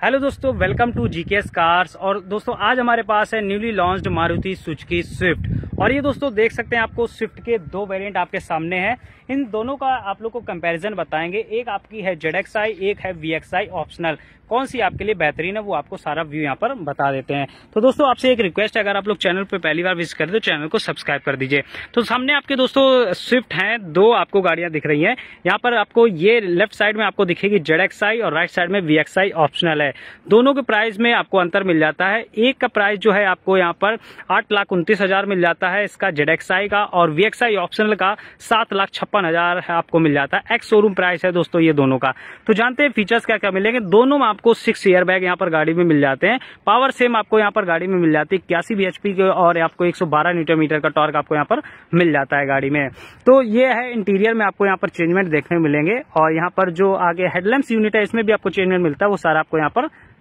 Hello दोस्तों, welcome to GKS cars और दोस्तों, आज हमारे पास है newly launched Maruti Suzuki Swift. और ये दोस्तों, देख सकते हैं आपको, स्विफ्ट के दो वेरिएंट आपके सामने हैं। इन दोनों का आप लोग को कंपैरिजन बताएँगे। एक आपकी है जेडएक्सआई एक है वी ऑप्शनल कौन सी आपके लिए बेहतरीन है, वो आपको सारा व्यू यहाँ पर बता देते हैं। तो दोस्तों, आपसे एक रिक्वेस्ट है, अगर आप लोग चैनल पर पहली बार विज़िट करें तो चैनल को सब्सक्राइब कर दीजिए। तो सामने आपके दोस्तों, स्विफ्ट हैं, दो आपको गाड़ियाँ दिख रही हैं। यहाँ पर आपको ये लेफ़्ट साइड में आपको दिखेगी जेडएक्सआई और राइट साइड में वीएक्सआई ऑप्शनल है। दोनों के प्राइस में आपको अंतर मिल जाता है। एक का प्राइस जो है आपको यहाँ पर आठ लाख उनतीस हज़ार मिल जाता है। इसका जेड का और वी ऑप्शनल का सात लाख छप्पन हज़ार आपको मिल जाता है। एक्स शोरूम प्राइस है दोस्तों ये दोनों का। तो जानते हैं फीचर्स क्या क्या मिलेंगे। दोनों में आपको सिक्स ईयर बैग यहाँ पर गाड़ी में मिल जाते हैं। पावर सेम आपको यहाँ पर गाड़ी में मिल जाती है। इक्यासी बी के और आपको 112 न्यूटन मीटर का टॉर्क आपको यहाँ पर मिल जाता है गाड़ी में। तो ये है इंटीरियर में आपको यहाँ पर चेंजमेंट देखने मिलेंगे। और यहाँ पर जो आगे हेडलैम्प यूनिट है, इसमें भी आपको चेंजमेंट मिलता है। वो सारा आपको यहाँ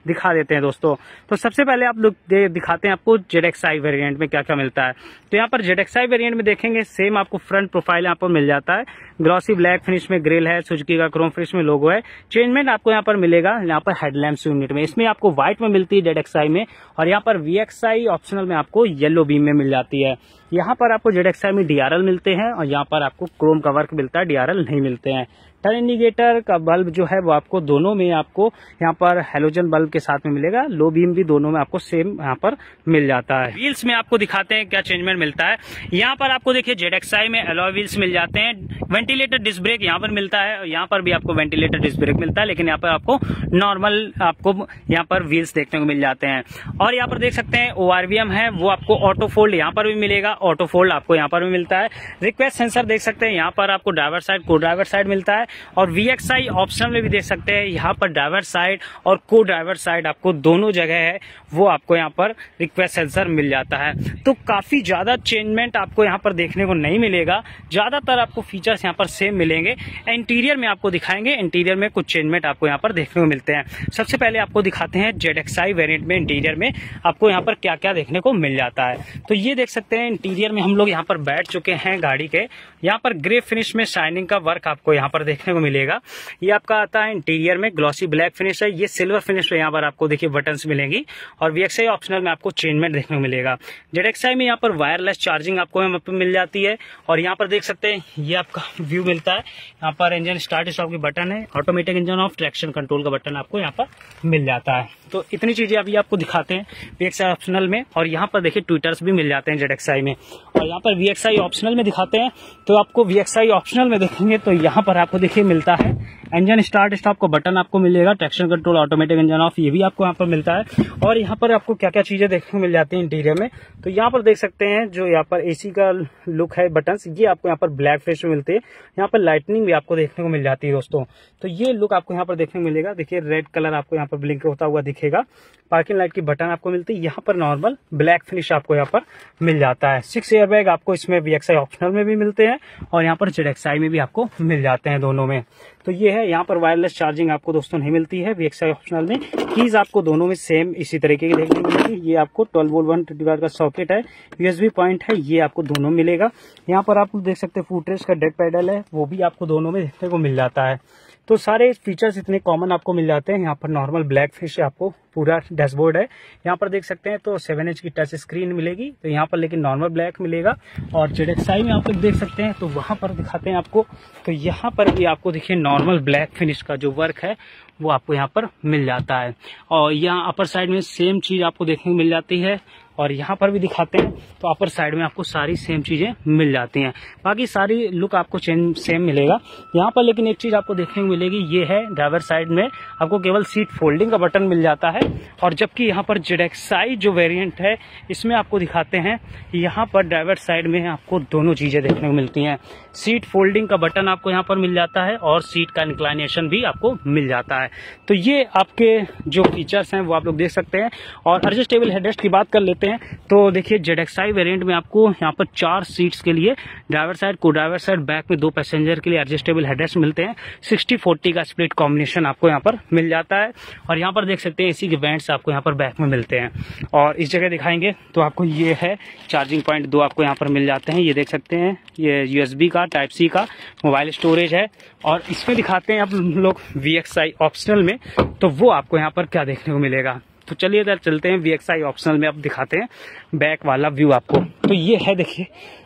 दिखा देते हैं दोस्तों। तो सबसे पहले आप लोग दिखाते हैं आपको जेड एक्सआई वेरियंट में क्या क्या मिलता है। तो यहाँ पर जेड एक्सआई वेरियंट में देखेंगे सेम आपको फ्रंट प्रोफ़ाइल यहाँ पर मिल जाता है। ग्लॉसी ब्लैक फिनिश में ग्रिल है सुजुकी का क्रोम फिनिश में लोगो है। चेंजमेंट आपको यहाँ पर मिलेगा, यहाँ पर हेडलैम्प यूनिट में। इसमें आपको व्हाइट में मिलती है जेड एक्सआई में और यहाँ पर वी ऑप्शनल में आपको येलो बीम में मिल जाती है। यहाँ पर आपको जेड एक्सआई में डीआरएल मिलते हैं और यहाँ पर आपको क्रोम का वर्क मिलता है डीआरएल नहीं मिलते हैं। टर्न इंडिकेटर का बल्ब जो है वो आपको दोनों में आपको यहाँ पर हेलोजन बल्ब के साथ में मिलेगा लो बीम भी दोनों में आपको सेम यहाँ पर मिल जाता है व्हील्स में आपको दिखाते हैं क्या चेंजमेंट मिलता है यहाँ पर आपको देखिए जेड में एलॉय व्हील्स मिल जाते हैं वेंटिलेटर डिस्क ब्रेक यहाँ पर मिलता है और यहाँ पर भी आपको वेंटिलेटर डिस्क ब्रेक मिलता है लेकिन यहाँ पर आपको नॉर्मल आपको यहाँ पर व्हील्स देखने को मिल जाते हैं और यहाँ पर देख सकते हैं ओ है वो आपको ऑटो फोल्ड यहाँ पर भी मिलेगा ऑटो फोल्ड आपको यहाँ पर भी मिलता है रिक्वेस्ट सेंसर देख सकते हैं यहाँ पर आपको ड्राइवर साइड को ड्राइवर साइड मिलता है और VXI ऑप्शन में भी देख सकते हैं। यहाँ पर ड्राइवर साइड और को ड्राइवर साइड आपको दोनों जगह है। वो आपको यहाँ पर रिक्वेस्ट सेंसर मिल जाता है। तो काफ़ी ज़्यादा चेंजमेंट आपको यहाँ पर देखने को नहीं मिलेगा। ज़्यादातर आपको फीचर्स यहाँ पर सेम मिलेंगे। इंटीरियर में आपको दिखाएँगे। इंटीरियर में कुछ चेंजमेंट आपको यहाँ पर देखने को मिलते हैं। सबसे पहले आपको दिखाते हैं जेड वेरियंट में इंटीरियर में आपको यहाँ पर क्या क्या देखने को मिल जाता है। तो ये देख सकते हैं इंटीरियर में हम लोग यहाँ पर बैठ चुके हैं गाड़ी के। यहाँ पर ग्रे फिनिश में शाइनिंग का वर्क आपको यहाँ पर देखने को मिलेगा। ये आपका आता है इंटीरियर में ग्लॉसी ब्लैक फिनिश है। ये सिल्वर फिनिश में यहाँ पर आपको देखिए बटन मिलेंगी और वीएक्सआई ऑप्शनल में आपको चेंजमेंट देखने को मिलेगा। जेड में यहाँ पर वायरलेस चार्जिंग आपको मिल जाती है और यहाँ पर देख सकते हैं, ये आपका व्यू मिलता है। यहाँ पर इंजन स्टार्ट स्टॉप की बटन है। Automatic engine off traction control का बटन आपको यहाँ पर मिल जाता है। तो इतनी चीज़ें अभी आपको दिखाते हैं वीएक्सआई ऑप्शनल में, और यहाँ पर देखिए ट्विटर्स भी मिल जाते हैं ZXI में। और यहाँ पर वीएक्सआई ऑप्शनल में दिखाते हैं तो आपको वीएक्सआई ऑप्शनल में देखेंगे तो यहाँ पर आपको देखिए मिलता है इंजन स्टार्ट स्टॉप का बटन आपको मिलेगा traction control automatic engine off ये भी आपको यहाँ पर मिलता है और यहाँ पर आपको क्या क्या चीज़ें देखने मिल जाती है इंटीरियर में तो यहाँ पर देख सकते हैं जो यहाँ पर एसी का लुक है बटन ये आपको यहाँ पर ब्लैक फेस में मिलते हैं यहाँ पर लाइटनिंग भी आपको देखने को मिल जाती है दोस्तों तो ये लुक आपको यहाँ पर देखने को मिलेगा देखिए रेड कलर आपको यहाँ पर ब्लिंक होता हुआ दिखेगा पार्किंग लाइट की बटन आपको मिलती है यहाँ पर नॉर्मल ब्लैक फिनिश आपको यहाँ पर मिल जाता है सिक्स एयर बैग आपको इसमें वी ऑप्शनल में भी मिलते हैं और यहाँ पर जेड में भी आपको मिल जाते हैं दोनों में तो ये है, यहाँ पर वायरलेस चार्जिंग आपको दोस्तों नहीं मिलती है वीएक्सआई ऑप्शनल में। कीज आपको दोनों में सेम इसी तरीके की देखने को मिलेगी ये आपको ट्वेल्व वोल्ट वन ट्वेंटी का सॉकेट है यूएसबी पॉइंट है, ये आपको दोनों मिलेगा। यहाँ पर आप देख सकते हैं फूटरेज का डेड पैडल है, वो भी आपको दोनों में देखने को मिल जाता है। तो सारे फीचर्स इतने कॉमन आपको मिल जाते हैं। यहाँ पर नॉर्मल ब्लैक फ़िश आपको, पूरा डैशबोर्ड है। यहाँ पर देख सकते हैं तो सेवन इंच की टच स्क्रीन मिलेगी। तो यहाँ पर लेकिन नॉर्मल ब्लैक मिलेगा। और जेड में आप लोग देख सकते हैं तो वहाँ पर दिखाते हैं आपको। तो यहाँ पर भी आपको देखिए नॉर्मल ब्लैक फिनिश का जो वर्क है, वो आपको यहाँ पर मिल जाता है। और यहाँ अपर साइड में सेम चीज़ आपको देखने को मिल जाती है। और यहाँ पर भी दिखाते हैं तो अपर साइड में आपको सारी सेम चीज़ें मिल जाती हैं। बाकी सारी लुक आपको सेम मिलेगा। यहाँ पर लेकिन एक चीज़ आपको देखने को मिलेगी, ये है ड्राइवर साइड में आपको केवल सीट फोल्डिंग का बटन मिल जाता है। और जबकि यहाँ पर जेडेक्साई जो वेरियंट है, इसमें आपको दिखाते हैं, यहाँ पर ड्राइवर साइड में आपको दोनों चीज़ें देखने को मिलती हैं। सीट फोल्डिंग का बटन आपको यहाँ पर मिल जाता है और सीट का इंक्लाइनेशन भी आपको मिल जाता है। तो ये आपके जो फीचर्स हैं, वो आप लोग देख सकते हैं। और एडजस्टेबल हेडरेस्ट की बात कर लेते करते हैं। तो देखिए जेड एक्साई वेरियंट में आपको यहाँ पर चार सीट्स के लिए ड्राइवर साइड को ड्राइवर साइड बैक में दो पैसेंजर के लिए एडजस्टेबल हेडरेस्ट मिलते हैं। सिक्सटी फोर्टी का स्प्लिट कॉम्बिनेशन आपको यहाँ पर मिल जाता है। और यहाँ पर देख सकते हैं, इसी के वेंट्स आपको यहाँ पर बैक में मिलते हैं। और इस जगह दिखाएँगे तो आपको ये है चार्जिंग पॉइंट दो आपको यहाँ पर मिल जाते हैं। ये देख सकते हैं, ये यूएसबी का टाइप सी का मोबाइल स्टोरेज है। और इसमें दिखाते हैं आप लोग वी ऑप्शनल में तो वो आपको यहाँ पर क्या देखने को मिलेगा? तो चलिए इधर चलते हैं वी ऑप्शनल में आप दिखाते हैं बैक वाला व्यू आपको। तो ये है देखिए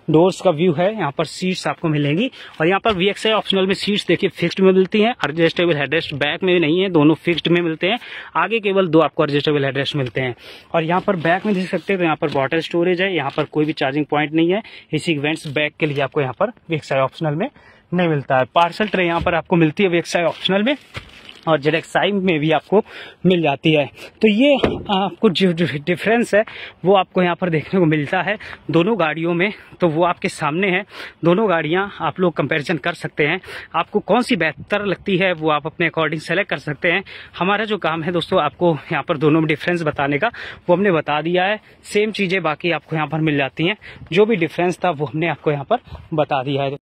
डोर्स का व्यू है, यहाँ पर सीट्स आपको मिलेंगी। और यहाँ पर वी ऑप्शनल में सीट्स देखिए फिक्स्ड में मिलती हैं एडजस्टेबल हेडरेस्ट बैक में भी नहीं है, दोनों फिक्स्ड में मिलते हैं। आगे केवल दो आपको एडजस्टेबल हेडरेस्ट मिलते हैं। और यहाँ पर बैक में देख सकते हैं तो यहाँ पर बॉटल स्टोरेज है, यहाँ पर कोई भी चार्जिंग पॉइंट नहीं है। इसी इवेंट्स बैक के लिए आपको यहाँ पर VXI ऑप्शनल में नहीं मिलता है। पार्सल ट्रे यहाँ पर आपको मिलती है वी ऑप्शनल में। और जेड साइम में भी आपको मिल जाती है। तो ये आपको जो डिफरेंस है, वो आपको यहाँ पर देखने को मिलता है दोनों गाड़ियों में। तो वो आपके सामने है। दोनों गाड़ियाँ आप लोग कंपैरिजन कर सकते हैं। आपको कौन सी बेहतर लगती है, वो आप अपने अकॉर्डिंग सेलेक्ट कर सकते हैं। हमारा जो काम है दोस्तों, आपको यहाँ पर दोनों में डिफरेंस बताने का, वो हमने बता दिया है। सेम चीज़ें बाकी आपको यहाँ पर मिल जाती हैं। जो भी डिफरेंस था, वो हमने आपको यहाँ पर बता दिया है।